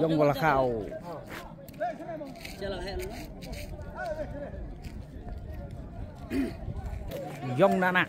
jongol kaw jong nanak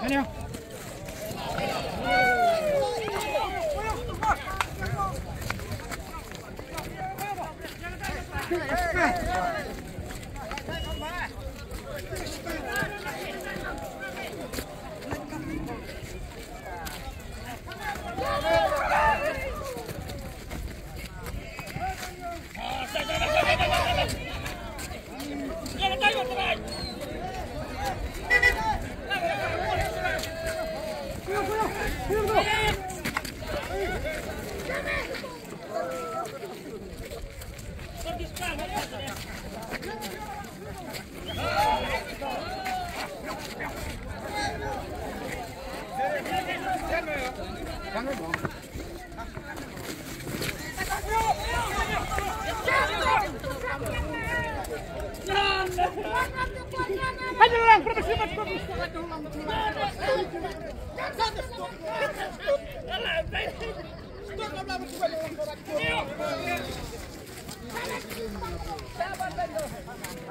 아니야. Hey, hey, hey, hey. Hadi lan, kurban sifat kurban.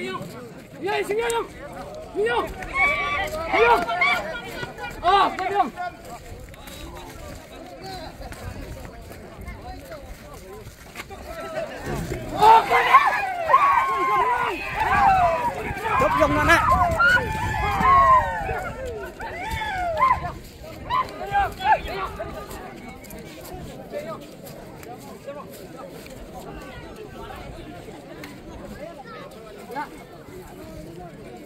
Ей, Семенов! Семенов! Семенов! А, пойдем! О, Đốc dùng nó nè Thank you. 了。